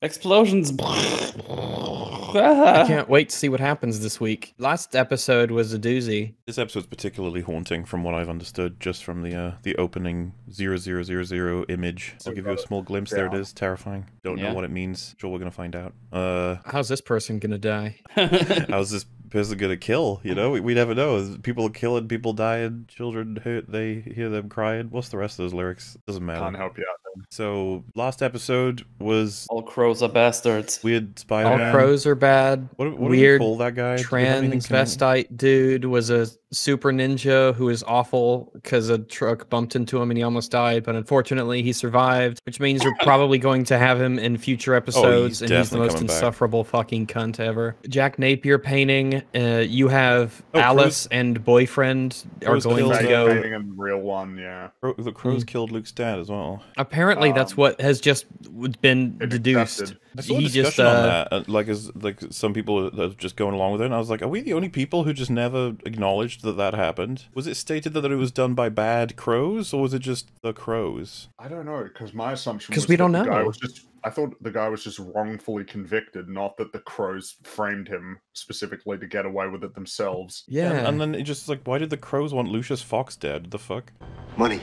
Explosions. I can't wait to see what happens this week. Last episode was a doozy. This episode's particularly haunting from what I've understood just from the uh, the opening 0000 image. I'll give you a small glimpse. There it is. Terrifying. Don't Yeah. know what it means. Sure, we're going to find out. Uh, How's this person gonna die? how's this person going to kill? You know, we, we never know. People are killing, people dying, children hurt, they hear them crying. What's the rest of those lyrics? Doesn't matter. Can't help you out. So, last episode was All crows are bastards. Weird Spider All crows are bad. What, what Weird do we call that guy? Do we have anything to- Transvestite dude was a super ninja who was awful because a truck bumped into him and he almost died. But unfortunately, he survived, which means you're probably going to have him in future episodes. and he's the most coming back. insufferable fucking cunt ever. Jack Napier painting. Uh, you have Oh, Alice and boyfriend are going to go. painting in real one, yeah. The crows Hmm. killed Luke's dad as well. Apparently, that's Um, what has just been Been deduced. I saw a He discussion just on uh, that, uh, like as like some people are just going along with it, and I was like, are we the only people who just never acknowledged that that happened? Was it stated that it was done by bad crows, or was it just the crows? I don't know because my assumption because we don't the guy know. was just. I thought the guy was just wrongfully convicted, not that the crows framed him specifically to get away with it themselves. yeah. And, and then it just like, why did the crows want Lucius Fox dead? The fuck? Money.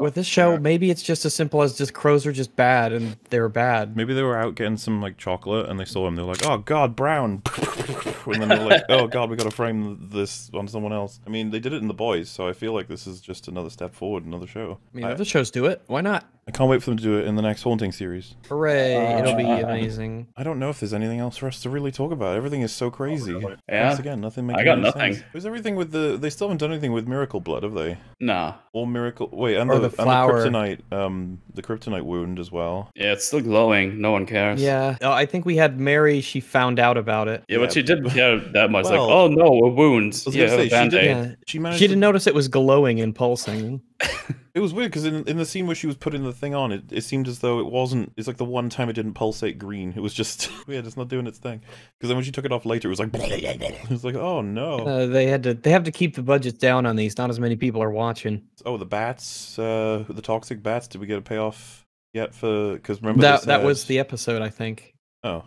With this show, Yeah. maybe it's just as simple as just crows are just bad and they're bad. Maybe they were out getting some like chocolate, and they saw him. They're like, oh god, brown. and then they're like, oh god, we gotta frame this on someone else. I mean, they did it in the boys, so I feel like this is just another step forward, another show. I mean, I, other shows do it. Why not? I can't wait for them to do it in the next haunting series. Hooray! It'll be Uh, amazing. I don't know if there's anything else for us to really talk about. Everything is so crazy. really? Yeah. Once again, nothing making I got nothing. sense. Who's everything with the? They still haven't done anything with Miracle Blood, have they? Nah. Or Miracle? Wait, and the, the and the kryptonite, um, the kryptonite wound as well. Yeah, it's still glowing. No one cares. Yeah. Oh, I think we had Mary. She found out about it. Yeah, but Yeah, she didn't care that much. Well- like, oh no, a wound. Yeah, gonna a say, she did- band-aid. Yeah. She managed. She didn't notice it was glowing and pulsing. It was weird because in, in the scene where she was putting the thing on, it, it seemed as though it wasn't. It's like the one time it didn't pulsate green. It was just weird. It's not doing its thing. Because then when she took it off later, it was like. It was like, oh no. Uh, they had to. They have to keep the budgets down on these. Not as many people are watching. oh, the bats. Uh, the toxic bats. Did we get a payoff yet for? Because remember That that was the episode. I think Oh,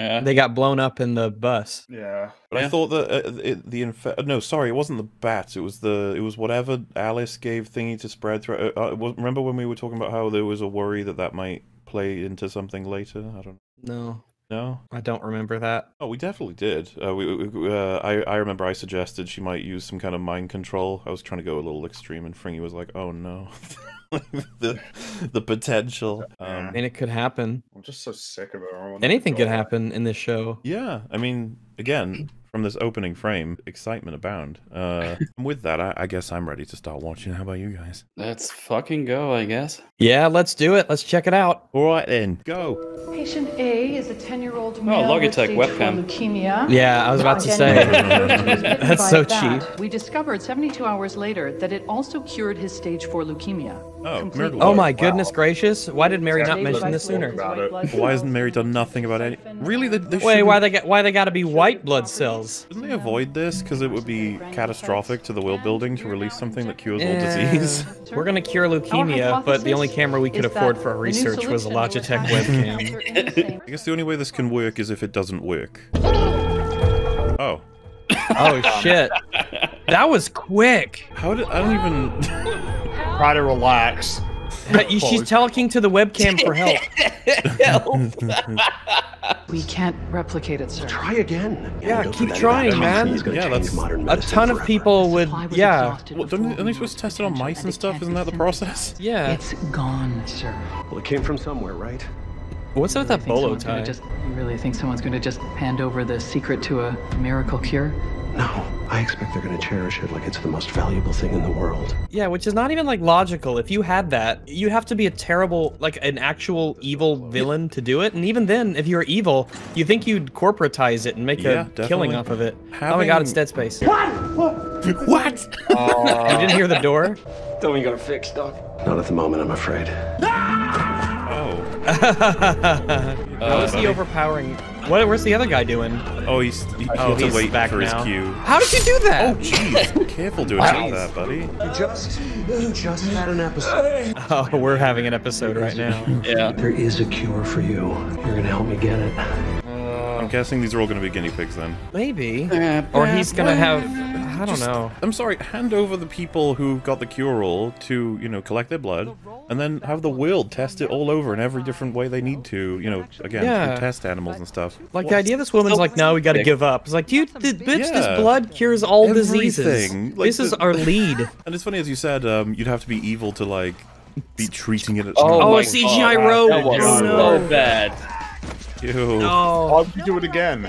Yeah. they got blown up in the bus. Yeah. But I thought that uh, it, the inf- no, sorry, it wasn't the bats. It was the it was whatever Alice gave thingy to spread through. Uh, uh, was- remember when we were talking about how there was a worry that that might play into something later? I don't know. No, know. I don't remember that. Oh, we definitely did. Uh, we, we- uh, I I remember I suggested she might use some kind of mind control. I was trying to go a little extreme, and Fringy was like, "Oh no." the the potential. I Um, mean, it could happen. I'm just so sick of it. Anything could happen in this show. Yeah, I mean, again, from this opening frame, excitement abound. Uh, and with that, I, I guess I'm ready to start watching. How about you guys? Let's fucking go, I guess. Yeah, let's do it. Let's check it out. All right then, go. Patient A is a 10-year-old male with Logitech stage webcam. leukemia. Yeah, I was about to say. January 1st, he was bitten That's so a bat. cheap. We discovered 72 hours later that it also cured his stage 4 leukemia. Oh, miracle. Oh my Wow. goodness gracious! Why did Mary not mention this sooner? fluid, About white it. blood Why hasn't Mary done nothing about any? Really, they, they Wait, why they got why they got to be white blood cells? Shouldn't they avoid this? Because it would be catastrophic to the will building to release something that cures all disease. We're gonna cure leukemia, but the only camera we could afford for our research was a Logitech webcam. cancer in the same- I guess the only way this can work is if it doesn't work. Oh, Oh shit, that was quick. how did I don't even? Try to relax. She's talking to the webcam for help. We can't replicate it, sir. Try again. Yeah, Antidote keep trying, man. Yeah, that's- modern A medicine ton of people would, yeah, exhausted What, don't, aren't they supposed to test it on mice and stuff? Isn't that the process? yeah. It's gone, sir. Well, it came from somewhere, right? What's up with that Think bolo gonna tie? Just, you really think someone's going to just hand over the secret to a miracle cure? No, I expect they're going to cherish it like it's the most valuable thing in the world. Yeah, which is not even like logical. If you had that, you'd have to be a terrible, like an actual evil villain to do it. And even then, if you were evil, you think you'd corporatize it and make Yeah, a killing off of it. Oh my god, it's Dead Space. What? What? You didn't hear the door? Tell me you got it fixed, Doc. Not at the moment, I'm afraid. Ah! Oh, How is he uh, overpowering? What? Where's the other guy doing? Oh, he's he, he Oh, had to he's wait back for his now. cue. How did you do that? Oh, jeez. Be careful doing like that, buddy. You just, you just had an episode. Oh, we're having an episode right now. Yeah. There is a cure for you. You're gonna help me get it. I'm guessing these are all going to be guinea pigs then. Maybe. Or he's gonna have. I don't know. I'm sorry, hand over the people who got the cure all to, you know, collect their blood, and then have the world test it all over in every different way they need to, you know, again, Yeah. test animals and stuff. Like the idea this woman's like, no, we gotta give up. It's like, dude, th- bitch, Yeah. this blood cures all diseases. Like this is our lead. And it's funny, as you said, um, you'd have to be evil to, like, be treating it as Oh, Oh, a CGI God, road. That was Oh, so no. bad. Ew. Oh, Why would you do it again?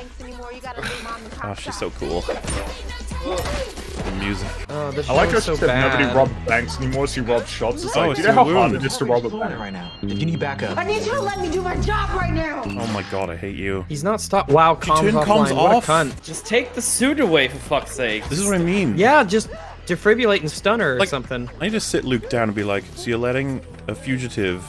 Oh, she's so cool. The music. oh this I like how show's she so said bad. nobody robs banks anymore, she robs shops. It's Oh, like, it's do you know how too hard wound. it is to rob a bank? right now. If you need backup, I need you to let me do my job right now. Oh my god, I hate you. He's not stop. Wow, comms turned offline. comms what off? a cunt. Just take the suit away for fuck's sake. This is what I mean. Yeah, just defibrillate and stun her or Like- something. I need to sit Luke down and be like, so you're letting a fugitive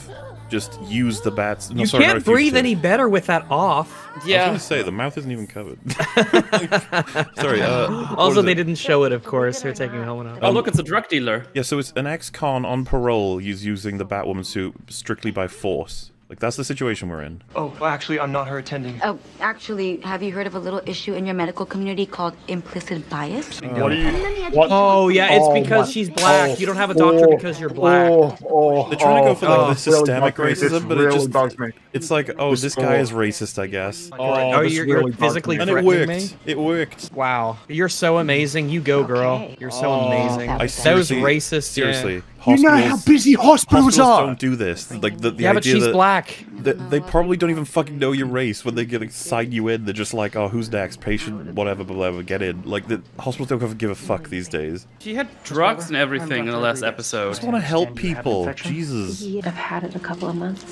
just use the bats. No, You sorry, can't a breathe any better with that off. I was Yeah. gonna say the mouth isn't even covered. Sorry. Uh, what Also, they it? didn't show it, of course. They're taking the helmet off. Oh, look, it's a drug dealer. Yeah, so it's an ex-con on parole. He's using the Batwoman suit strictly by force. Like that's the situation we're in. Oh, actually, I'm not her attending. Oh, actually, have you heard of a little issue in your medical community called implicit bias? Uh, what do you. What? Oh yeah, it's Oh, because my- she's black. oh, you don't have a doctor oh, because you're black. Oh, oh, They're trying to go oh, for like oh, the systemic bugs me. This racism, but really it just bugs me. it's like, oh, this guy is racist, I guess. Oh, Oh, you're- you're physically me. And it worked. me? It worked. Wow, you're so amazing. You go, girl. Okay. You're so Oh, amazing. that I was that was racist. seriously, racist. Seriously, Yeah, You know how busy hospitals, hospitals are. don't do this. Like the, the yeah but she's that, black. that they probably don't even fucking know your race when they get to sign you in. They're just like, oh, who's next? Patient, whatever, blah, blah, blah, get in. Like the hospitals don't give a fuck these days. She had drugs and everything in the last episode. I just want to help people. Jesus. I've had it a couple of months.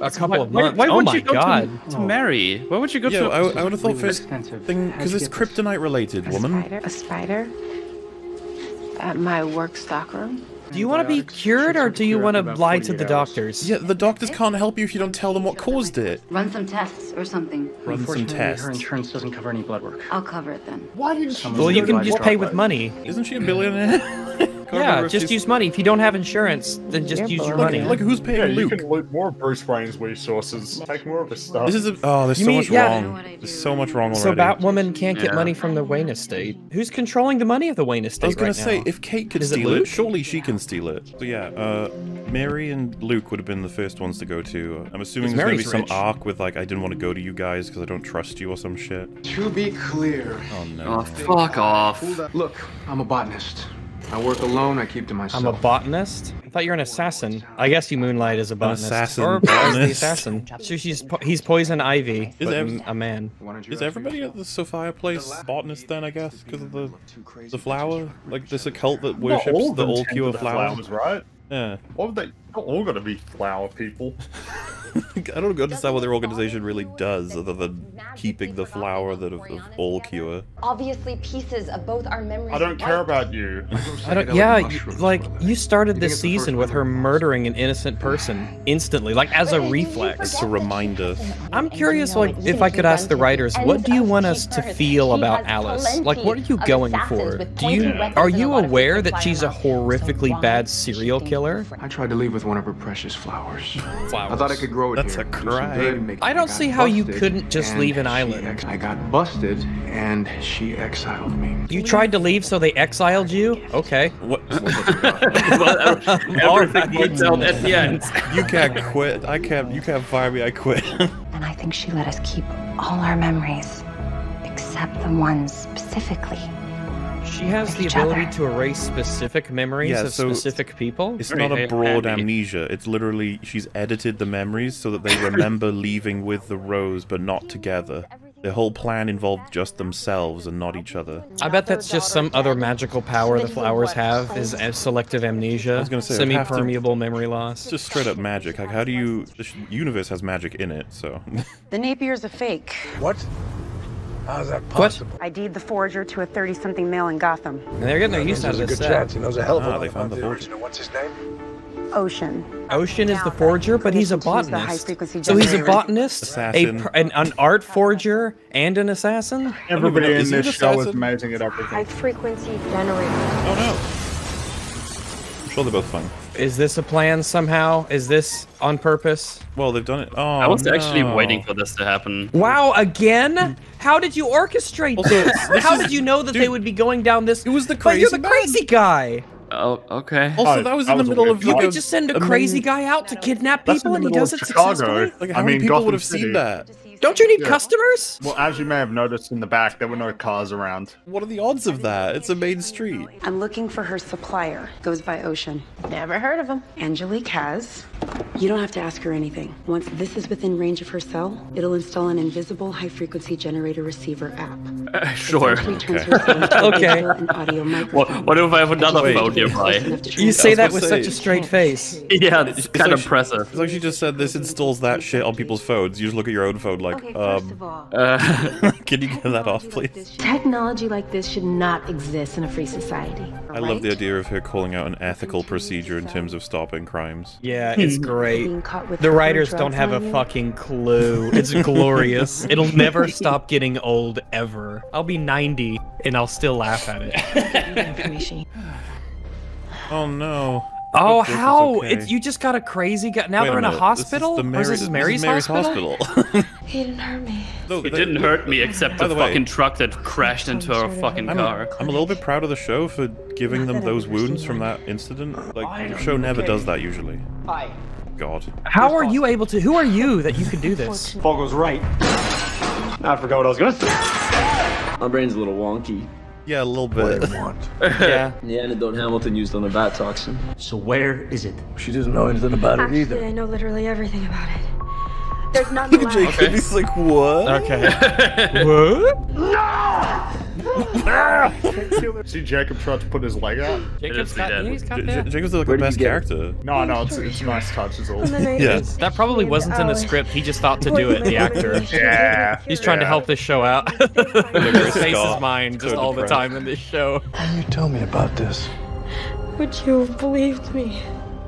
A couple of months. why oh would my you go god. to, to Mary? Why would you go Yeah, to? I, I would have thought first thing because it's kryptonite related, woman. A spider? At my work stockroom? Do you want to be cured or do you want to lie to the doctors? Yeah, the doctors can't help you if you don't tell them what caused it. Run some tests or something. Run some tests. her insurance doesn't cover any blood work. I'll cover it then. Why didn't she Well, you can just pay with money. Isn't she a billionaire? Can't Yeah, just she's- use money. If you don't have insurance, then just use your Like, money. Look who's Yeah, paying you Luke? can loot more of Bruce Wayne's resources. Take more of his stuff. This is a, oh, there's You so mean- much yeah. wrong. There's so much wrong So. Batwoman can't get money from the Wayne estate. Who's controlling the money of the Wayne estate I was gonna right say, now? if Kate could Is steal it, Luke? surely she can steal it. So yeah, uh, Mary and Luke would have been the first ones to go to. I'm assuming Because there's gonna be Mary's some arc with like, I didn't want to go to you guys because I don't trust you or some shit. To be clear, Oh no. Oh, fuck off. look, I'm a botanist. I work alone. I keep to myself. I'm a botanist. I thought you were an assassin. I guess you moonlight as a botanist. assassin, or as the botanist. assassin. So she's po- he's poison ivy, Is but a man. Why don't you Is everybody at the Safiyah place botanist then? I guess because of the the flower, like this occult that worships the them all tend pure flowers, right? Yeah. Why would they? Not all got to be flower people. I don't understand what their organization really does, other than keeping the flower that of, of all cure. Obviously, pieces of both our memories. I don't care about you. I don't. Yeah, you- like by the way. you started this it's season with her or the last? murdering an innocent person instantly, like as a reflex. It's a reminder. I'm curious, like, if I could ask the writers, what do you want us to feel about Alice? Like, what are you going for? Do you are you aware that she's a horrifically bad serial killer? I tried to leave with one of her precious flowers. I thought I could grow it That's here. a do crime. good, I don't got see how you couldn't just leave an island. ex- I got busted, and she exiled me. You tried to leave, so they exiled you. Okay. What? Well, everything works out at the end. you can't quit. I can't. You can't fire me. I quit. And I think she let us keep all our memories, except the ones specifically. She has the ability other. to erase specific memories Yeah, of so specific people. It's not a broad amnesia. It's literally she's edited the memories so that they remember leaving with the rose, but not together. The whole plan involved just themselves and not each other. I bet that's just some other magical power the flowers have is selective amnesia, was gonna say, it'd have to- semi-permeable memory loss. It's just straight up magic. Like, how do you? The universe has magic in it, so. The Napier's a fake. What? How's that What? I deed the forger to a 30-something male in Gotham. And they're getting their use out of There's a this good set. chance he knows a hell of a Ah, lot they about found the the forger. What's his name? Ocean. Ocean is the forger, but he's a Permission to use the botanist. So he's a botanist, a Assassin. an, an art forger, and an assassin. Everybody in this an show is assassin? amazing at everything. High frequency generator. Oh no. I'm sure they're both fine. Is this a plan somehow? Is this on purpose? Well, they've done it. Oh, I was actually waiting for this to happen. Wow, again? How did you orchestrate Also, this? this How is- did you know that they would be going down this? It was the crazy. But you're crazy the man. crazy guy. Oh, okay. Also, that was that in the was middle weird of You like could just send a a crazy main- guy out to kidnap people and he does of it Chicago. successfully. Like I how many mean, people Gotham would have City. seen that? Don't you need Yeah. customers? Well, as you may have noticed in the back, there were no cars around. What are the odds of that? It's a main street. I'm looking for her supplier. Goes by Ocean. Never heard of him. Angelique has. You don't have to ask her anything. Once this is within range of her cell, it'll install an invisible high-frequency generator receiver app. Uh, sure. Essentially turns her phone into a Okay. visual audio. What, what if I have another Wait. phone nearby? You say that with say- such a straight face. Yeah, it's kind like of she- impressive. It's like she just said this installs that shit on people's phones. You just look at your own phone like, Okay, first um, of all, Uh, can you get that off, please? Technology like this should not exist in a free society. I love the idea of her calling out an ethical procedure in terms of stopping crimes. Yeah, it's great. being caught with The writers don't have a fucking clue. It's glorious. It'll never stop getting old ever. I'll be 90 and I'll still laugh at it. Oh no. Oh, Hope how? okay. It's you just got a crazy guy. Now Wait they're in a minute, this is hospital. the or is this this is Mary's, Mary's hospital? hospital. He didn't hurt me. No, it didn't hurt me except By the, the way- fucking truck that crashed into our fucking I'm car. a, I'm a little bit proud of the show for giving them those wounds from that incident. Like, the show never does that usually. Hi. God. How are you able to? Who are you that you could do this? Fogel's right. I forgot what I was gonna say. My brain's a little wonky. Yeah, a little bit. yeah. The antidote Hamilton used on the bat toxin. So where is it? She doesn't know anything about it Actually, either. I know literally everything about it. There's nothing Look at left. Jacob, he's like, what? Okay. what? See, Jacob tried to put his leg out. Jacob's is got, dead. yeah, he's got that. Jacob's like Where the best you get it? character. No, no, it's, it's a nice touch, is all. And Yes. That probably wasn't in the script. He just thought to do it. The actor. Yeah. He's trying to help this show out. His face is Scott. mine just all the time in this show. Why you tell me about this? Would you have believed me?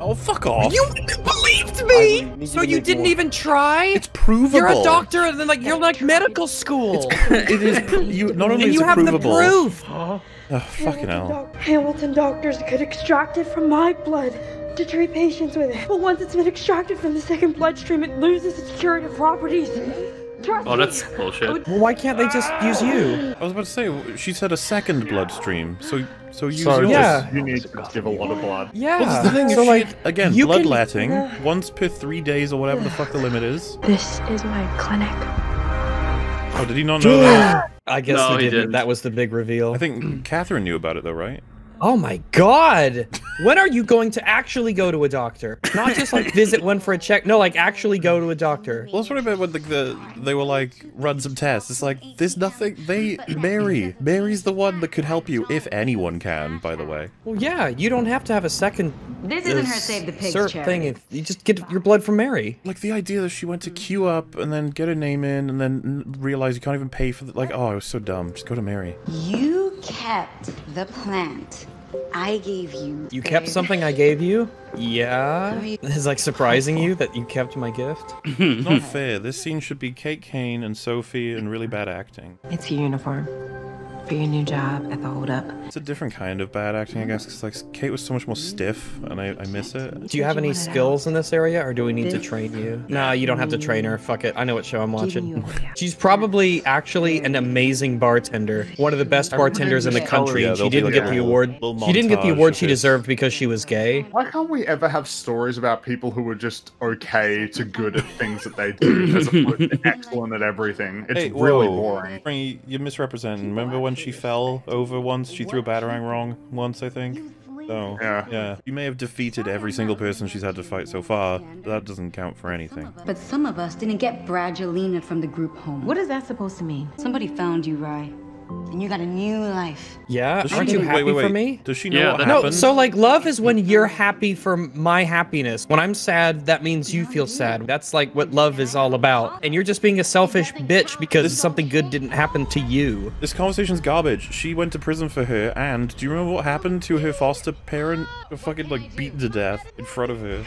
Oh, fuck off. You believed me, so you didn't even try. It's provable. You're a doctor, and then like you're like medical school, it is. Pr- you not only and is you it have the provable. proof. Oh, fucking hell. Doc- Hamilton doctors could extract it from my blood to treat patients with it. But once it's been extracted from the second bloodstream, it loses its curative properties. Trust Oh, that's bullshit. Well, why can't they just use you? I was about to say she said a second bloodstream, so so use So yours. Yeah. you need to give a lot of blood. Yeah. Well, the thing. so if like she, again, you can- bloodletting once per three days or whatever the fuck the limit is. This is my clinic. Oh, did he not know that? I guess No, he he didn't. didn't. That was the big reveal. I think Catherine knew about it though, right? Oh my god! when are you going to actually go to a doctor? Not just like visit one for a check. No, like actually go to a doctor. Well, that's what I meant when the, the they were like run some tests. It's like there's nothing. They Mary, Mary's the one that could help you if anyone can. By the way, Well, yeah, you don't have to have a second. This uh, isn't her Save the Pigs cert thing. If you just get your blood from Mary. like the idea that she went to queue up and then get her name in and then realize you can't even pay for the like. Oh, I was so dumb. Just go to Mary. You kept the plant I gave you. You kept something I gave you? Yeah. It's like surprising you that you kept my gift. Not fair. This scene should be Kate Kane and Sophie and really bad acting. It's your uniform for your new job at the Hold Up. It's a different kind of bad acting, I guess, because like Kate was so much more stiff, and I, I miss it. Do you have any skills in this area, or do we need to train you? Nah, you don't have to train her. Fuck it. I know what show I'm watching. She's probably actually an amazing bartender. One of the best bartenders in the country. Oh, yeah, she didn't like, get the award. She didn't get the award she deserved because she was gay. Why can't we ever have stories about people who are just okay to good at things that they do, as opposed to excellent at everything? It's Hey, really whoa. boring. You're misrepresenting. Remember when she fell over once? She threw a batarang wrong once, I think. So Yeah. yeah, you may have defeated every single person she's had to fight so far. but That doesn't count for anything. But some of us didn't get Brangelina from the group home. What is that supposed to mean? Somebody found you, Rye. And you got a new life. Yeah, Does aren't you happy wait, wait, for me? Does she know Yeah, what that- No, so like love is when you're happy for my happiness. When I'm sad, that means you feel sad. That's like what love is all about. And you're just being a selfish bitch because something good didn't happen to you. This conversation's garbage. She went to prison for her, and do you remember what happened to her foster parent? Got fucking like beaten to death in front of her.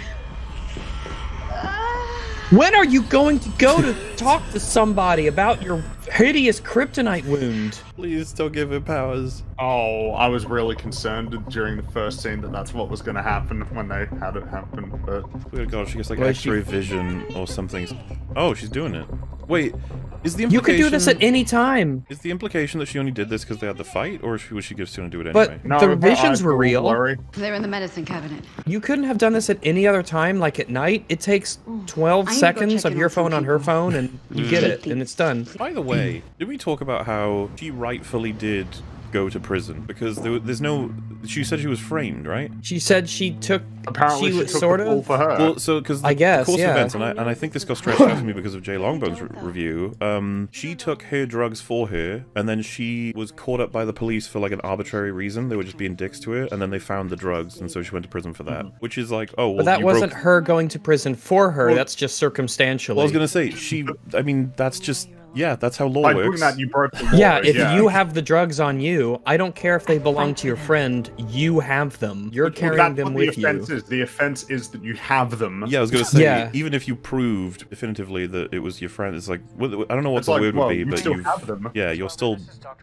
When are you going to go to talk to somebody about your hideous kryptonite wound? Please don't give her powers. Oh, I was really concerned during the first scene that that's what was going to happen when they had it happen, but Oh god, she gets like Well, X-ray vision or something. Oh, she's doing it. Wait, is the You implication? could do this at any time. Is the implication that she only did this because they had the fight, or was she just going to do it But anyway? no, the but visions were real. blurry. They're in the medicine cabinet. You couldn't have done this at any other time, like at night. It takes 12 I need to go seconds of your on some phone on her phone, and you get it, and it's done. By the way, did we talk about how she rightfully did go to prison? Because there, there's no. She said she was framed, right? She said she took. Apparently, she she took sort the ball of. for her. Well, so because I guess, course of yeah. events, and I, and I think this got stretched out to me because of Jay Longbone's re- review. Um, she took her drugs for her, and then she was caught up by the police for like an arbitrary reason. They were just being dicks to her, and then they found the drugs, and so she went to prison for that. Which is like, oh, well, But that wasn't broke- her going to prison for her. Well- that's just circumstantially. Well, I was gonna say she. I mean, that's just yeah, that's how law By doing works. that, you broke the law. yeah, if you have the drugs on you, I don't care if they belong to your friend. You have them. You're Well, carrying that's them what with the you. is. The offense is that you have them. Yeah, I was gonna say, Yeah. even if you proved definitively that it was your friend, it's like well, I don't know what It's the like, word well, would be, you but you've- them. yeah, you're still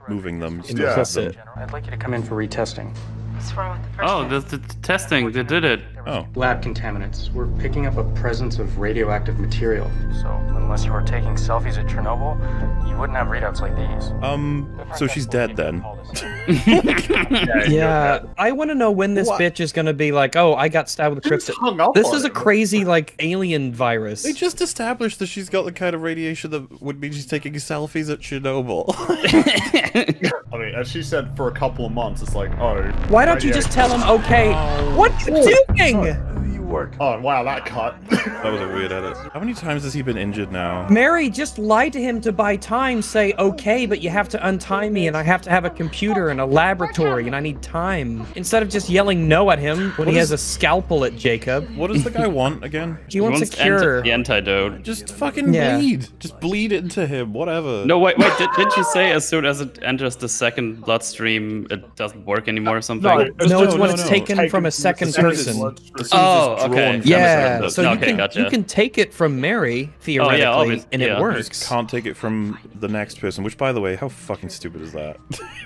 moving them. Still Yeah. have Implicit. them. I'd like you to come in for retesting. What's wrong with the first Oh, the, the testing, they did it. Oh, Lab contaminants. We're picking up a presence of radioactive material. So, unless you were taking selfies at Chernobyl, you wouldn't have readouts like these. um, so she's dead then. Yeah, I want to know when this What? bitch is gonna be like, oh, I got stabbed with Who's kryptonite. This on is a him? crazy like alien virus. They just established that she's got the kind of radiation that would mean she's taking selfies at Chernobyl. I mean, as she said, for a couple of months, it's like, oh. Why don't you just tell him, okay, what are you doing? doing? Oh, wow, that cut. that was a weird edit. How many times has he been injured now? Mary, just lie to him to buy time. Say, okay, but you have to untie me, and I have to have a computer and a laboratory, and I need time. Instead of just yelling no at him when What he is- has a scalpel at Jacob. What does the guy want again? He wants a anti- cure. the antidote. Just fucking Yeah. bleed. Just bleed into him. Whatever. No, wait, wait. Did, didn't you say as soon as it enters the second bloodstream, it doesn't work anymore or something? No, It's- no, it's no, when no, it's no. taken Taken from a from the second second person. bloodstream. Oh, As soon as Oh, it's drawn okay. from a Yeah, second so you Okay, can gotcha. you can take it from Mary oh, theoretically, obvious- and it yeah. You works. just can't take it from the next person. Which, by the way, how fucking stupid is that?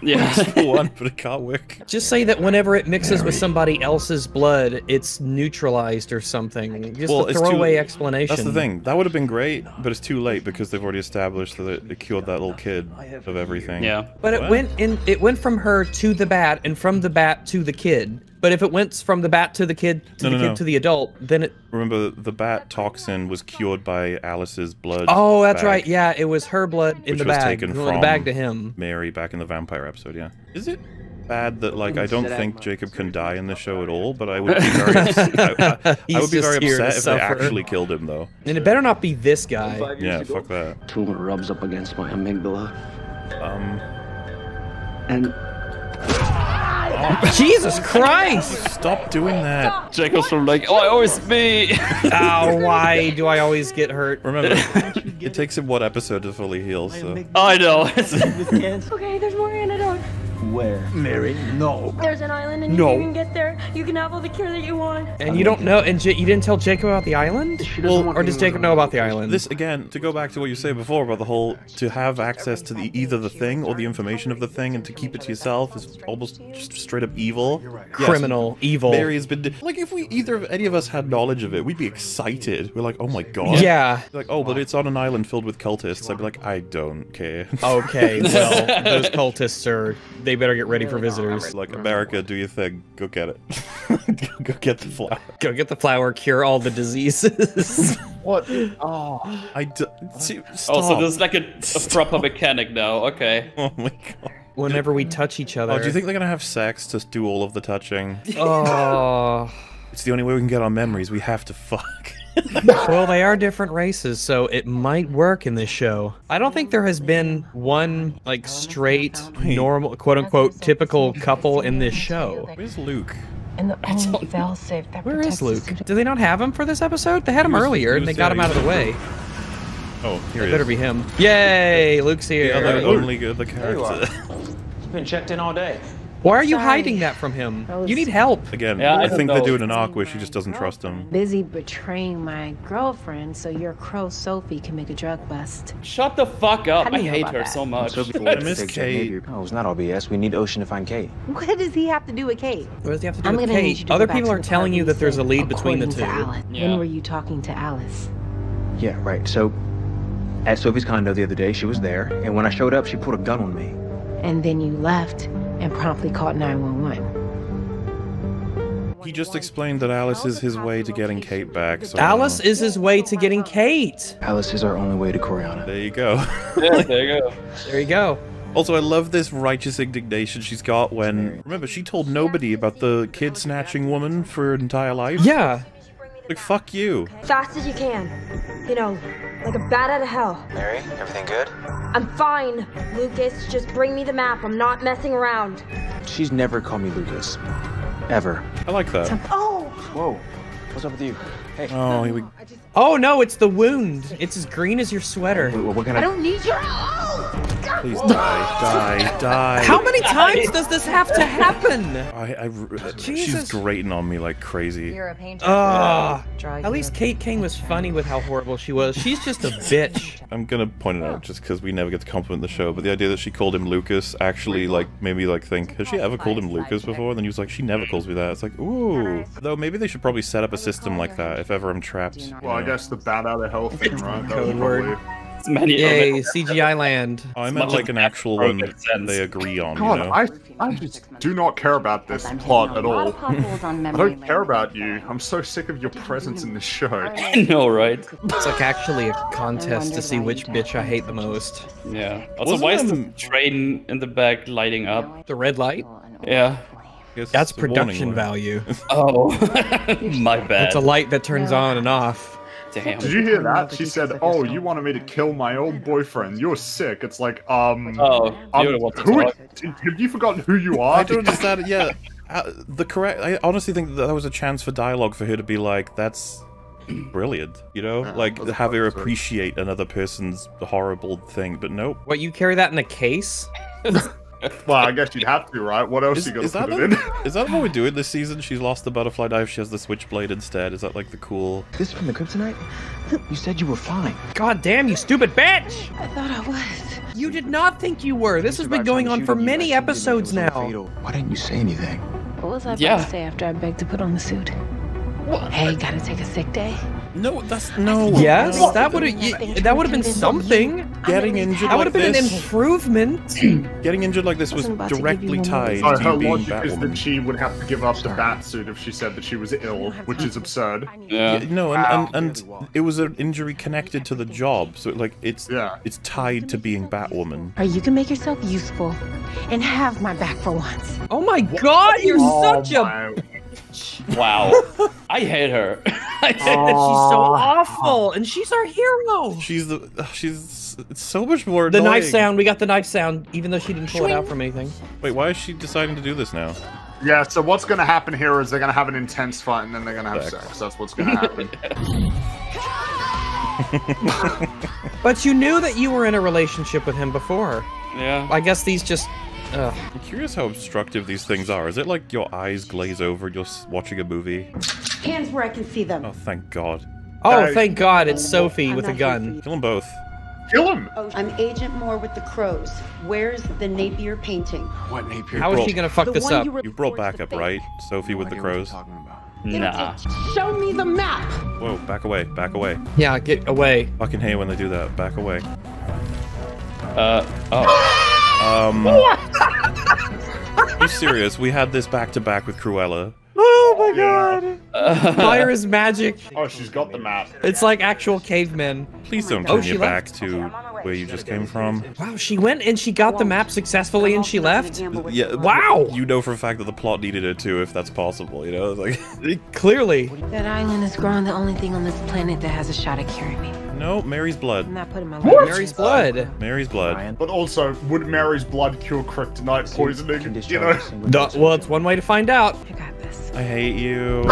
Yeah. For one, but it can't work. Just say that whenever it mixes with somebody else's blood, it's neutralized or something. Just Well, a it's too- throwaway explanation. That's the thing. That would have been great, but it's too late because they've already established that it, it cured that little kid of everything. Yeah. But it What? went in. It went from her to the bat, and from the bat to the kid. But if it went from the bat to the kid to No, the no, kid no. to the adult, then it. Remember, the bat toxin was cured by Alice's blood. Oh, that's bag, right. Yeah, it was her blood in which the was bag. taken from the bag to him. Mary back in the vampire episode. Yeah. Is it bad that like I don't think Jacob can die in the show at all? But I would be very, I, I- I would be very just here to upset if they actually killed him, though. And it better not be this guy. Yeah, fuck that. Tumor rubs up against my amygdala. Um, And Jesus Christ! stop doing that. Jacob's from like, oh, oh, it's me. oh, why do I always get hurt? Remember, it takes him one episode to fully heal. So I know. Okay, there's more antidote. Where? Mary, no. There's an island, and No. you can get there. You can have all the cure that you want. And you don't know, and J- you didn't tell Jacob about the island? Well, or does Jacob know about the island? This again, to go back to what you said before about the whole to have access to the either the thing or the information of the thing and to keep it to yourself is almost just straight up evil. Yes, Criminal, evil. Mary has been like if we either of any of us had knowledge of it, we'd be excited. We're like, oh my god. Yeah. Like, oh, but it's on an island filled with cultists. I'd be like, I don't care. Okay, well, those cultists are. They better get ready for visitors. like America, do your thing. Go get it. go, go get the flower. Go get the flower, cure all the diseases. What? Oh. I do, see, Oh, so there's like a, a proper mechanic now. Okay. Oh my god. Whenever we touch each other. Oh, do you think they're gonna have sex to do all of the touching? Oh. It's the only way we can get our memories. We have to fuck. well, they are different races, so it might work in this show. I don't think there has been one like straight, normal, quote unquote, typical couple in this show. Where's Luke? And the only failsafe that Where is Luke? Do they not have him for this episode? They had him was- earlier, he and they was got him out of the way. Oh, here It he better is. be him. Yay! Luke's here. The other only good the There you are. character. Been checked in all day. Why are you Sorry. hiding that from him? I was- You need help. Again, Yeah, I I, think know. they're doing an arc where she just doesn't trust him. Busy betraying my girlfriend so your crow Sophie can make a drug bust. Shut the fuck up. I hate her that? so much. I miss Kate. Oh, it's not all BS. We need Ocean to find Kate. What does he have to do with Kate? What does he have to do I'm with gonna need Kate? you to Other go back people are the telling you that there's a lead between the two. Alice. Yeah. When were you talking to Alice? Yeah, right. So, at Sophie's condo the other day, she was there, and when I showed up, she pulled a gun on me. And then you left and promptly called 911. He just explained that Alice is his way to getting Kate back. So Alice is his way to getting Kate. Alice is our only way to Coryana. There you go. yeah, there you go. There you go. Also, I love this righteous indignation she's got when. Remember, she told nobody about the kid snatching woman for her entire life? Yeah. Like, fuck you. Fast as you can. You know, like a bat out of hell. Mary, everything good? I'm fine, Lucas. Just bring me the map. I'm not messing around. She's never called me Lucas. Ever. I like that. Oh! Whoa. What's up with you? Hey. Oh, here we. Oh no, it's the wound. It's as green as your sweater. What, what can I I... don't need your help! Please die, die, die. How many times does this have to happen? I, I, she's grating on me like crazy. You're a painter. Ah, at least Kate Kane was funny with how horrible she was. She's just a bitch. I'm gonna point it out just because we never get to compliment the show, but the idea that she called him Lucas actually like made me like think, has she ever called him Lucas before? And then he was like, she never calls me that. It's like, ooh. Though maybe they should probably set up a system like that if ever I'm trapped. you Well, I guess the bat out of hell thing, right? That Code would word. It's many Yay, CGI land. Oh, I meant like an actual one they agree on, you God, know? I, I just do not care about this plot at all. I don't care about you. I'm so sick of your presence in this show. I know, right? It's like actually a contest to see which bitch I hate the most. Yeah. Also, Wasn't why is the train in the back lighting up? The red light? Yeah. Guess That's it's production light. value. Oh, my bad. It's a light that turns on and off. Damn. Did you hear that? She said, "Oh, you wanted me to kill my old boyfriend. You're sick." It's like, um, Oh, um, you don't want to who? talk. Have you forgotten who you are? I don't understand. Yeah, uh, the correct. I honestly think that, that was a chance for dialogue for her to be like, "That's brilliant," you know, like have her appreciate another person's horrible thing. But nope. What, you carry that in a case? Well, I guess you'd have to, right? What else Is, you gonna is that put it in? is that what we're doing this season? She's lost the butterfly dive. She has the switchblade instead. Is that like the cool? This from the kryptonite? You said you were fine. God damn, you stupid bitch! I thought I was. You did not think you were. This has been going on for many episodes now. Why didn't you say anything? What was I about Yeah. to say after I begged to put on the suit? Hey, gotta take a sick day? No, that's no. Yes, no. that would have that would have been something. Getting injured That would like have been an improvement. Getting injured like this was Wasn't about to give directly tied So to her you being logic is that she would have to give up the bat suit if she said that she was ill, which is absurd. Yeah. Yeah, no, and, and, and it was an injury connected to the job, so like it's Yeah. it's tied to being Batwoman. Or you can make yourself useful and have my back for once. Oh my god, you're Oh such a oh my- Wow. I hate her. I hate that she's so awful, and she's our hero. She's the she's it's so much more. The knife sound, we got the knife sound, even though she didn't pull it out from anything. Wait, why is she deciding to do this now? Yeah, so what's gonna happen here is they're gonna have an intense fight and then they're gonna have Sex. sex. That's what's gonna happen. But you knew that you were in a relationship with him before. Yeah. I guess these just. Ugh. I'm curious how obstructive these things are. Is it like your eyes glaze over and you're s- watching a movie? Hands where I can see them. Oh, thank God. Oh, Hey. thank God, it's Sophie I'm with a not here for gun. Kill them both. Kill him! Oh, I'm Agent Moore with the Crows. Where's the Napier painting? What, Napier? How is she gonna fuck The this up? you You brought forced to backup, right? Sophie with the idea what you're crows. Nah. Show me the map! Whoa, back away, back away. Yeah, get away. Fucking hate when they do that. Back away. Uh, oh. Um. Be serious. We had this back to back with Cruella. Oh Oh my god! Fire is magic. Oh, she's got the map. It's like actual cavemen. Please don't Oh, turn she you back left. to where you just came from. Wow, she went and she got the map successfully and she left. Yeah. Wow. You know for a fact that the plot needed it too, if that's possible. You know, like Clearly. That island is growing the only thing on this planet that has a shot at curing me. No, Mary's blood. I'm not putting my What? life Mary's blood. Mary's blood. But also, would Mary's blood cure kryptonite poisoning? You know? Duh, well, it's one way to find out. I hate you.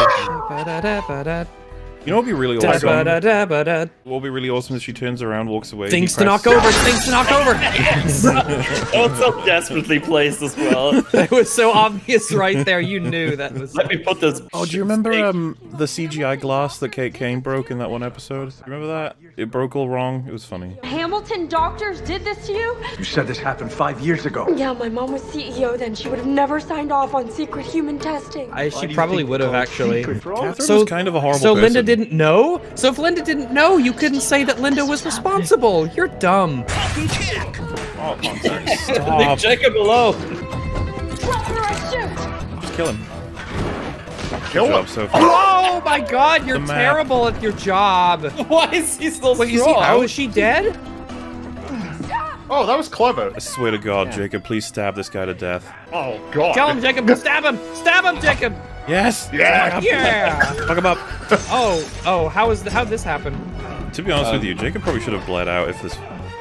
You know what'd be really awesome? Da-ba-da-da-ba-da. What would be really awesome is she turns around, walks away. Things he to knock over. Things to knock over. also desperately placed as well. It was so obvious right there. You knew that was. Let me put this. Oh, do you remember um the CGI glass that Kate Kane broke in that one episode? Remember that? It broke all wrong. It was funny. Hamilton doctors did this to you? You said this happened five years ago. Yeah, my mom was CEO then. She would have never signed off on secret human testing. I, she probably would have actually. Catherine was kind of a horrible So Linda person. Didn't know. So if Linda didn't know, you couldn't say that Linda was responsible. You're dumb. Oh, stop. Jacob alone. Drop her, I shoot! Just kill him. Kill him. Sophie. Oh my God! You're terrible at your job. Why is he still Wait, is he? strong? Oh, is she dead? Oh, that was clever. I swear to God, Jacob, please stab this guy to death. Oh, God. Kill him, Jacob. Stab him. Stab him, Jacob. Yes. Yeah. Yeah. Fuck him up. Oh, oh. How is how'd this happen? To be honest uh, with you, Jacob probably should have bled out if this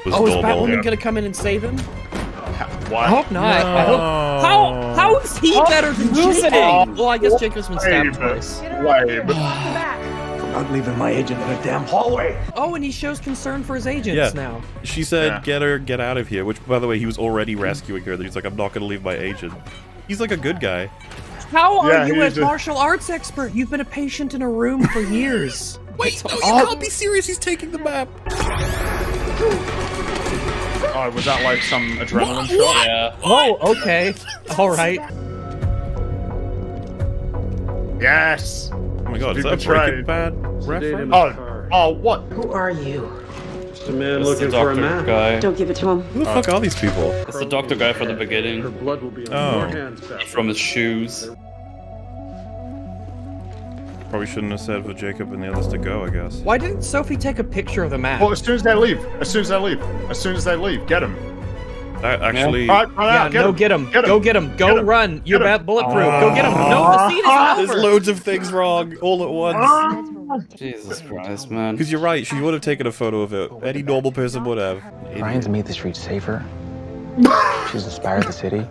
was Oh, is normal. Batwoman gonna come in and save him? What? I hope not. I hope. How how is he better than Jacob? Well, I guess Jacob's been stabbed Lame. twice. Lame. I'm not leaving my agent in a damn hallway. Oh, and he shows concern for his agents Yeah. now. She said, Yeah. "Get her, get out of here." Which, by the way, he was already rescuing her. He's like, "I'm not gonna leave my agent." He's like a good guy. How are Yeah, you he's a a- martial arts expert? You've been a patient in a room for years. Wait, no, you can't be serious. He's taking the map. Oh, was that like some adrenaline shot? Yeah. oh, okay. All right. Yes. Oh my God, is that a Breaking betrayed. Bad reference? Oh, oh, what? Who are you? Just a man It's the looking for a map. guy. Don't give it to him. Who the fuck are these people? It's the doctor guy from the beginning. Her blood will be on Oh. your hands, From his shoes. Probably shouldn't have said for Jacob and the others to go. I guess. Why didn't Sophie take a picture of the map? Well, as soon as they leave. As soon as they leave. As soon as they leave. Get him. That actually. All right, run yeah, out. Get no, him. get him. Get him. Go get him. Go Get him. run. You're Get him. about bulletproof. Go get him. Ah. No, the scene is ah. There's over. loads of things wrong all at once. Ah. Jesus Christ, man. Because you're right, she would have taken a photo of it. Any normal person would have. Ryan's made the streets safer. She's inspired the city.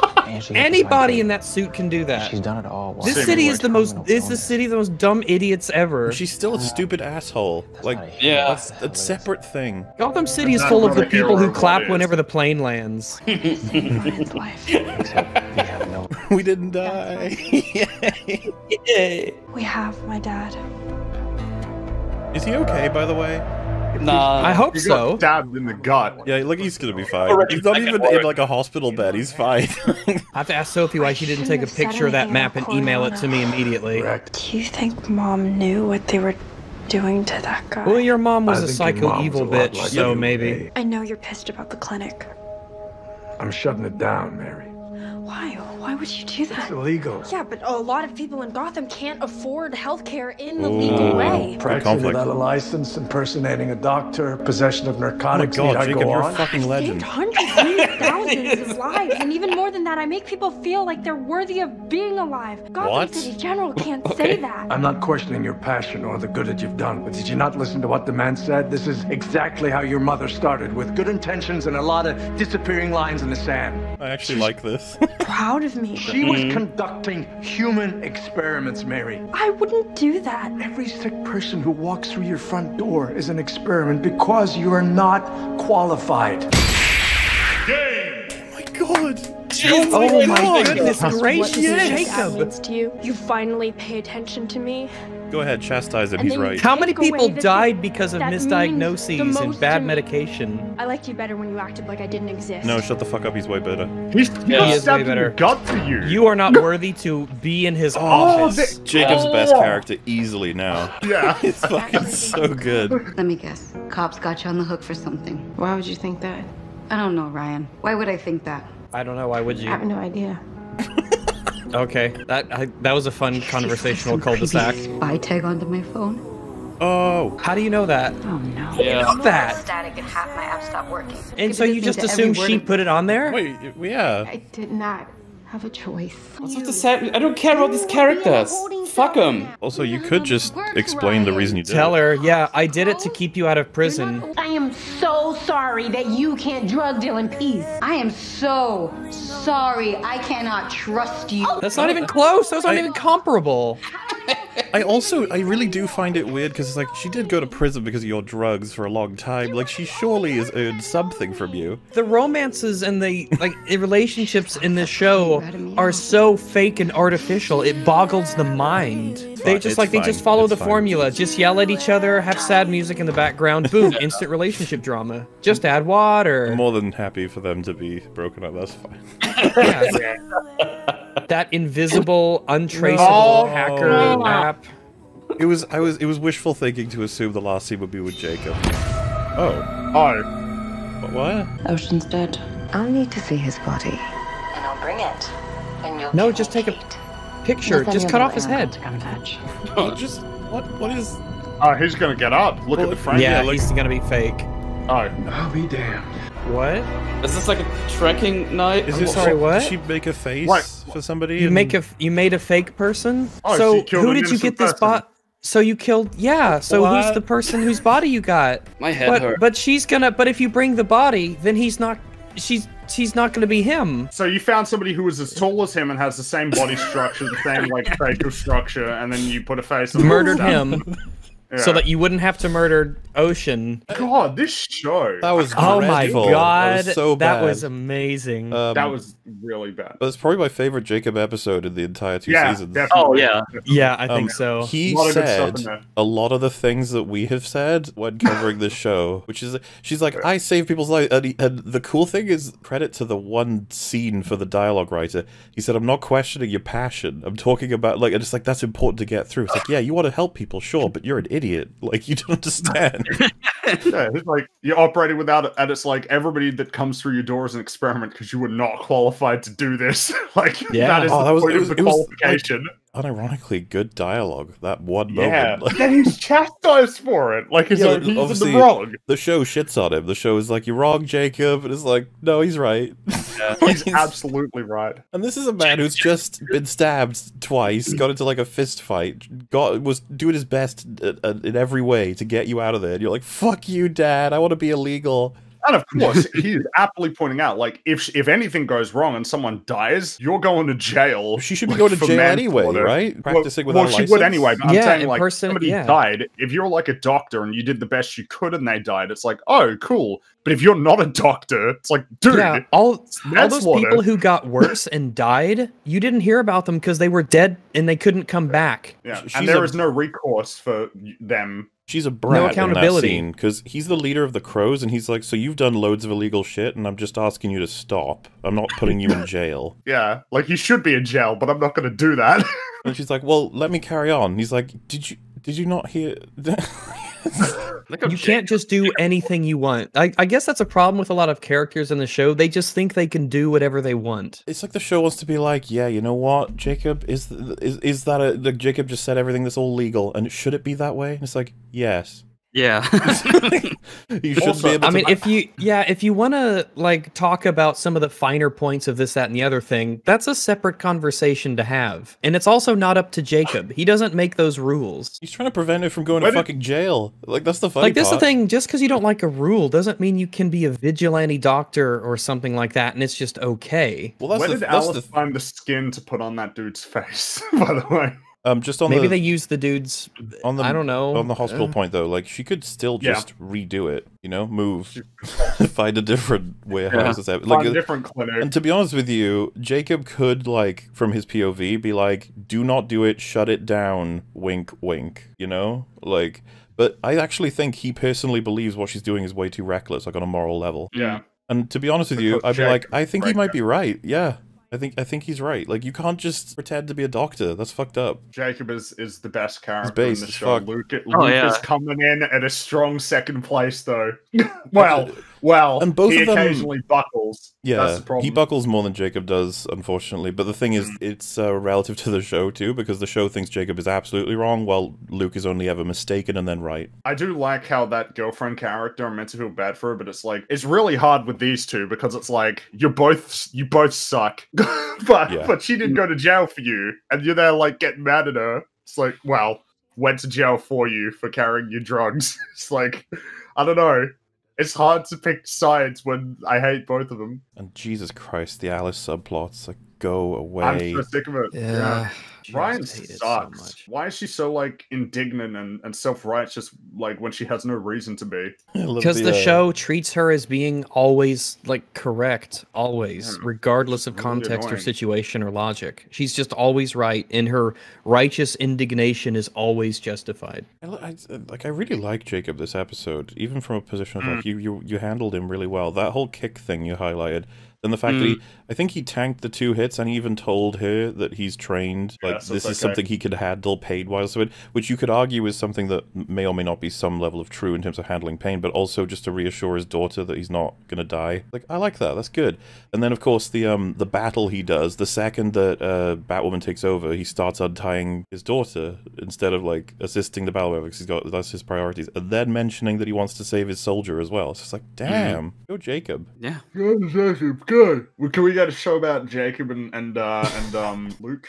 And she Anybody in that suit can do that. She's done it all. while This being city is the most. Is the city the most dumb idiots ever? She's still a stupid asshole. Like, Yeah. that's a separate thing. Gotham City is Not full of the people who clap bodies. whenever the plane lands. Except we have no. we didn't die. We have my dad. Is he okay, by the way? Nah. I hope You so. got stabbed in the gut. Yeah, like he's gonna be fine. He's not even in like a hospital bed. He's fine. I have to ask Sophie why she didn't take a shouldn't have said picture of that map and email it to me immediately. Do you think mom knew what they were doing to that guy? Well, your mom was I a psycho evil a bitch, like so you, maybe. I know you're pissed about the clinic. I'm shutting it down, Mary. Why? Why would you do that? It's illegal. Yeah, but a lot of people in Gotham can't afford healthcare in the Ooh. legal way. Practicing without a license, impersonating a doctor, possession of oh my narcotics. god, need I Jacob, go you're a on? fucking Saved legend. hundreds, maybe thousands of lives, and even more than that, I make people feel like they're worthy of being alive. Gotham What? City General can't say that. I'm not questioning your passion or the good that you've done, but did you not listen to what the man said? This is exactly how your mother started, with good intentions and a lot of disappearing lines in the sand. I actually like this. Proud of me. She was mm-hmm. conducting human experiments, Mary. I wouldn't do that. Every sick person who walks through your front door is an experiment because you are not qualified. oh my god. Oh my God. goodness gracious, does Jacob! means to you? You finally pay attention to me. Go ahead, chastise him. And He's right. How many people died because of misdiagnoses and bad me. medication? I liked you better when you acted like I didn't exist. No, shut the fuck up. He's way better. He's Yeah, got he is way stabbed in the better. gut for you. You are not worthy to be in his office. Jacob's best character easily now. Yeah. it's fucking so good. Let me guess. Cops got you on the hook for something. Why would you think that? I don't know, Ryan. Why would I think that? I don't know. Why would you? I have no idea. Okay, that I, that was a fun conversational cul-de-sac. Spy tag onto my phone. Oh, how do you know that? Oh no. You know that. Static and half my app stopped working. And so you just assume she put it on there? Wait, yeah. I did not have a choice. What's with the sad? I don't care about these characters. Fuck them. Also, you could just explain the reason you did it. Tell her, yeah, I did it to keep you out of prison. I am so sorry that you can't drug deal in peace. I am so sorry. I cannot trust you. That's not even close. Those aren't I- even comparable. I also, I really do find it weird because it's like she did go to prison because of your drugs for a long time. Like she surely has earned something from you. The romances and the like the relationships in this show are so fake and artificial. It boggles the mind. They just it's like they just follow it's the fine. formula. Just yell at each other, have sad music in the background. Boom, instant relationship drama. Just add water. I'm more than happy for them to be broken up. That's fine. that invisible, untraceable Oh. hacker No. app. It was, I was, it was wishful thinking to assume the last scene would be with Jacob. Oh, Oh. what? Ocean's dead. I'll need to see his body. And I'll bring it. And you'll No, just take a picture. Then Just cut off his head. got to come touch. Oh, just what? What is? Oh, he's gonna get up. Look at the frame. Yeah, at least he's gonna be fake. Oh. I'll be damned. What? Is this like a trekking night? Is I'm this sorry, what? Did she make a face What? for somebody? You and- make a f- you made a fake person. Oh, so so who did you innocent get this bot? So you killed yeah. So who's the person whose body you got? My head But hurt. but she's gonna. But if you bring the body, then he's not. She's she's not gonna be him. So you found somebody who was as tall as him and has the same body structure, the same like facial structure, and then you put a face on Murdered it. him, so that you wouldn't have to murder Ocean. God, this show. That was Oh my god, That was so that was amazing. Um, that was really bad. That's probably my favorite Jacob episode in the entire two Yeah, seasons. definitely. Oh yeah. yeah, I think Um, so. He A lot of said a lot of the things that we have said when covering this show, which is she's like, I save people's lives, and, he- and the cool thing is credit to the one scene for the dialogue writer. He said, "I'm not questioning your passion. I'm talking about like, and it's like that's important to get through. It's like, yeah, you want to help people, sure, but you're an idiot. Like, you don't understand. yeah, it's like you're operating without it, and it's like everybody that comes through your door is an experiment because you were not qualified to do this. like Yeah. that is Oh, the that was- point it of was- the it was, like, qualification. Unironically, good dialogue. That one yeah, moment. then he's chastised for it. Like, it's Yeah, like he's in the wrong. the show shits on him. The show is like, "You're wrong, Jacob," and it's like, "No, he's right." Yeah, He's absolutely right. And this is a man who's just been stabbed twice, got into like a fist fight, got was doing his best uh, uh, in every way to get you out of there. And you're like, "Fuck you, Dad! I want to be illegal." And of course, he is aptly pointing out, like, if if anything goes wrong and someone dies, you're going to jail. She should be like, going to jail anyway, right? Well- Practicing well, without a she license. would anyway. But I'm Yeah, saying, like, person- somebody yeah. died. If you're like a doctor and you did the best you could and they died, it's like, oh, cool. But if you're not a doctor, it's like, dude, yeah, all, all those manslaughter. people who got worse and died, you didn't hear about them because they were dead and they couldn't come back. yeah, she's and there a- is no recourse for them. She's a brat accountability. in that scene because he's the leader of the crows, and he's like, "So you've done loads of illegal shit, and I'm just asking you to stop. I'm not putting you in jail." Yeah, like you should be in jail, but I'm not going to do that. And she's like, "Well, let me carry on." And he's like, "Did you did you not hear?" You can't just do anything you want. I, I guess that's a problem with a lot of characters in the show. They just think they can do whatever they want. It's like the show wants to be like, yeah, you know what, Jacob is is is that a like Jacob just said everything that's all legal, and should it be that way? And it's like, yes, Yeah. you should Also, be able I to. mean, if you, yeah, if you want to like talk about some of the finer points of this, that, and the other thing, that's a separate conversation to have. And it's also not up to Jacob. He doesn't make those rules. he's trying to prevent her from going Why to fucking jail. Like that's the funny Like, this is the thing, just because you don't like a rule doesn't mean you can be a vigilante doctor or something like that, and it's just okay. Well, that's Where the did that's Alice the find the skin to put on that dude's face? By the way, um just on Maybe the they use the dude's. on the I don't know. on the hospital Uh, point though. Like she could still Yeah. just redo it. You know, move, find a different warehouse. or something. find Like, a different clinic. And to be honest with you, Jacob could like from his POV be like, "Do not do it, shut it down." Wink, wink. You know, like. But I actually think he personally believes what she's doing is way too reckless, like on a moral level. yeah. And to be honest with you, I'd be like, I think he right might be right. Yeah, I think I think he's right. Like you can't just pretend to be a doctor. That's fucked up. Jacob is is the best character base in the as show. fuck. Luke, oh, Luke Oh, yeah. is coming in at a strong second place, though. well, well, And both he of them- occasionally buckles. Yeah, That's the problem. he buckles more than Jacob does, unfortunately. But the thing is, it's uh, relative to the show too, because the show thinks Jacob is absolutely wrong, while Luke is only ever mistaken and then right. I do like how that girlfriend character. I'm meant to feel bad for her, but it's like it's really hard with these two because it's like you're both you both suck, but Yeah. but she didn't go to jail for you, and you're there like getting mad at her. It's like, well, went to jail for you for carrying your drugs. It's like, I don't know. It's hard to pick sides when I hate both of them. And Jesus Christ, the Alice subplots like go away. I'm away. so sick of it. Yeah. Yeah. Jeez, Ryan I hate it so sucks. much. Why is she so like indignant and, and self righteous like when she has no reason to be? Because the, uh, show treats her as being always like correct, always, Yeah. regardless of Really context or situation or logic. She's just always right, and her righteous indignation is always justified. I, I- like I really like Jacob this episode, even from a position of Mm. like you, you you handled him really well. That whole kick thing you highlighted, and the fact that Mm. he, I think he tanked the two hits, and he even told her that he's trained, like Yeah, so this is okay. something he could handle paid wise. So it, which you could argue is something that may or may not be some level of true in terms of handling pain, but also just to reassure his daughter that he's not gonna die. Like I like that. That's good. And then of course the um the battle he does the second that uh Batwoman takes over, he starts untying his daughter instead of like assisting the battle because he's got that's his priorities, and then mentioning that he wants to save his soldier as well. So it's like, damn, go Jacob. Yeah. Good, Jacob. Good. Can we get a show about Jacob and and uh, and um Luke?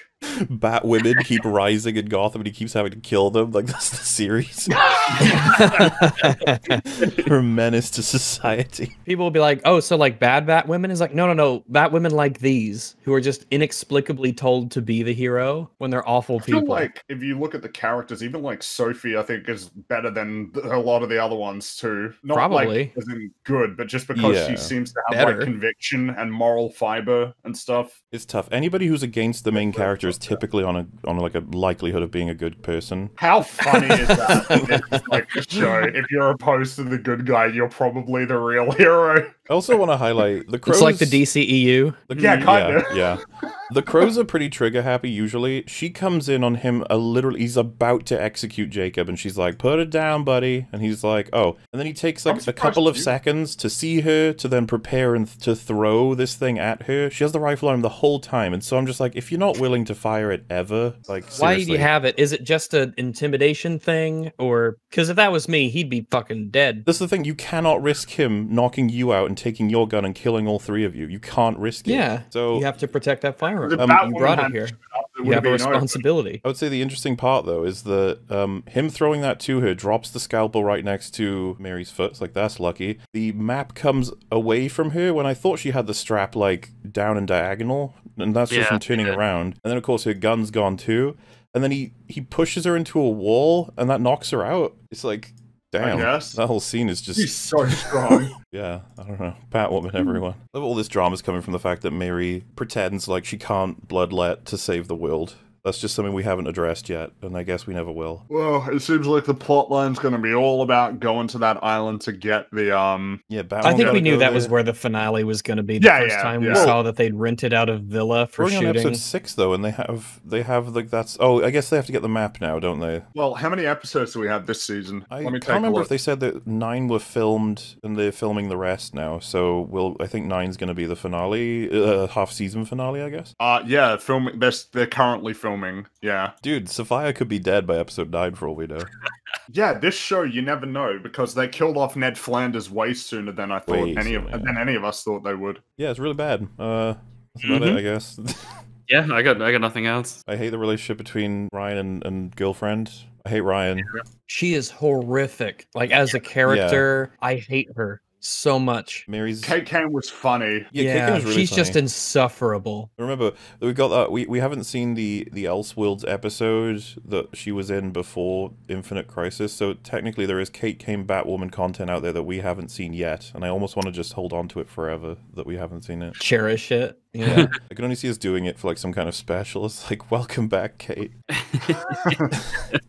Batwomen keep rising in Gotham, and he keeps having to kill them. Like that's the series. Her menace to society. People will be like, "Oh, so like bad bat women?" Is like, no, no, no, bat women like these who are just inexplicably told to be the hero when they're awful I feel people. like if you look at the characters, even like Sophie, I think is better than a lot of the other ones too. Not Probably. like as in good, but just because Yeah. she seems to have Better. like conviction and moral fiber and stuff. It's tough. Anybody who's against the main character is typically on a on like a likelihood of being a good person. How funny is that? like show. If you're opposed to the good guy, you're probably the real hero. I also want to highlight the crows. it's like the DCEU. The- Yeah, kinda. Yeah, yeah. The crows are pretty trigger happy usually. She comes in on him a literally he's about to execute Jacob and she's like, "Put it down, buddy." And he's like, "Oh." And then he takes like a couple of you- seconds to see her to then prepare and th- to throw this thing at her. She has the rifle on him the whole time. And so I'm just like, if you're not willing to fire it ever, like Why do you have it? Is it just an intimidation thing, or because if that was me, he'd be fucking dead. That's the thing. You cannot risk him knocking you out and taking your gun and killing all three of you. You can't risk it. Yeah. So You have to protect that firearm. Um, you brought it here. shut it You would've a been over. responsibility. I would say the interesting part though is that um, him throwing that to her drops the scalpel right next to Mary's foot. It's like that's lucky. The map comes away from her when I thought she had the strap like down and diagonal, and that's just from turning yeah. around. And then of course her gun's gone too. And then he he pushes her into a wall, and that knocks her out. It's like, damn, guess. that whole scene is just He's so strong. yeah, I don't know. Batwoman, hmm. everyone. All this drama is coming from the fact that Mary pretends like she can't bloodlet to save the world. That's just something we haven't addressed yet, and I guess we never will. well, it seems like the plot line's going to be all about going to that island to get the um. Yeah, Batwoman. I think we knew go that was where the finale was going to be. The Yeah, first yeah, time we yeah. saw that they'd rented out a villa for We're only on shooting. episode six though, and they have they have like that's oh I guess they have to get the map now, don't they? Well, how many episodes do we have this season? I Let me can't take a remember look. if they said that nine were filmed and they're filming the rest now. So we'll I think nine's going to be the finale, uh, half season finale, I guess. Uh, yeah, filming. They're they're currently filming. Yeah, Dude, Sophia could be dead by episode nine for all we know. yeah. This show, you never know because they killed off Ned Flanders way sooner than I thought Way any of yeah. than any of us thought they would. Yeah, it's really bad. Uh, that's about it, Mhm. I guess. Yeah, I got I got nothing else. I hate the relationship between Ryan and, and girlfriend. I hate Ryan. She is horrific. Like as a character, I hate her so much. Mary's Kate Kane was funny. Yeah, Kate Yeah, Kane was really she's just insufferable. Remember, we got that. We, we haven't seen the the Elseworlds episode that she was in before Infinite Crisis. So technically, there is Kate Kane Batwoman content out there that we haven't seen yet, and I almost want to just hold on to it forever that we haven't seen it. Cherish it. Yeah. I can only see us doing it for like some kind of special. It's like, welcome back, Kate.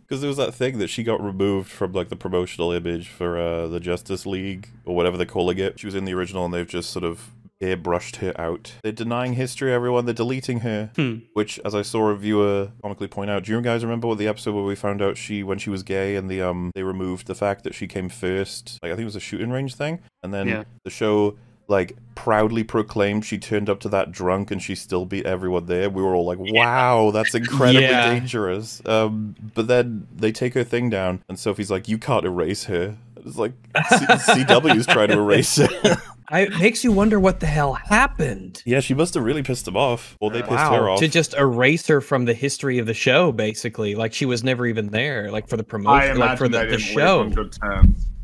Because there was that thing that she got removed from like the promotional image for uh, the Justice League or whatever they're calling it. She was in the original, and they've just sort of airbrushed her out. They're denying history, everyone. They're deleting her. Which, as I saw a viewer comically point out, do you guys remember what the episode where we found out she when she was gay and the um they removed the fact that she came first? Like I think it was a shooting range thing, and then Yeah. the show like proudly proclaimed she turned up to that drunk and she still beat everyone there. We were all like, "Wow, that's incredibly Yeah. dangerous." Um, but then they take her thing down, and Sophie's like, "You can't erase her." It's like C- CW's trying to erase her. I, it makes you wonder what the hell happened. yeah, she must have really pissed them off, Well, they pissed Wow, her off. to just erase her from the history of the show, basically, like she was never even there, like for the I promotion, like for the, the show.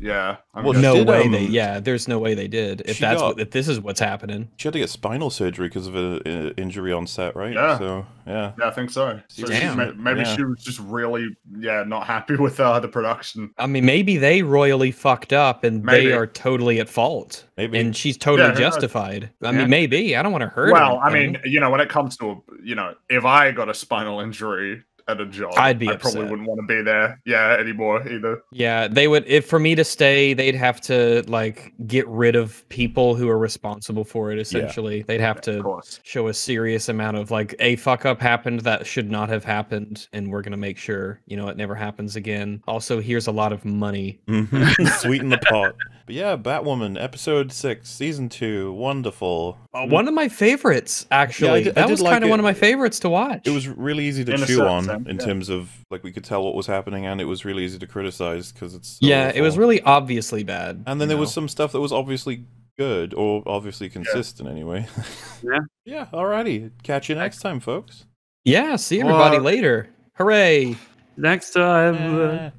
Leave on good terms. Yeah. I'm Well, no did, way um, they, yeah, there's no way they did. If she that's got- what, if this is what's happening. She had to get spinal surgery because of an injury on set, right? Yeah. So yeah. Yeah, I think so. so Damn. may- maybe Yeah. she was just really, yeah, not happy with uh, the production. I mean, maybe they royally fucked up and Maybe. they are totally at fault. Maybe. And she's totally Yeah, who knows? justified. I Yeah. mean, maybe. I don't want to hurt her. Well, I mean, you know, when it comes to, you know, if I got a spinal injury at a job, I'd be I probably wouldn't want to be there, yeah, anymore either. Yeah, they would. If for me to stay, they'd have to like get rid of people who are responsible for it. Essentially, they'd have Of to show a serious amount of like a fuck up happened that should not have happened, and we're gonna make sure you know it never happens again. Also, here's a lot of money. Mhm. Sweeten the pot. But yeah, Batwoman, episode six, season two, wonderful. Uh, one of my favorites, actually. did- I that did was like kind of one of my favorites to watch. It was really easy to In chew certain on sense, in yeah. terms of like we could tell what was happening, and it was really easy to criticize because it's so yeah, it was really obviously bad. And then you there was some stuff that was obviously good or obviously consistent anyway. Yeah. yeah. Alrighty. Catch you next time, folks. yeah. See everybody Well- later. Hooray! Next time. uh,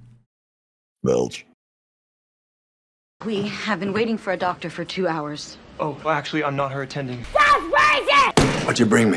Belch. We have been waiting for a doctor for two hours. Oh, well, actually, I'm not her attending. What'd you bring me?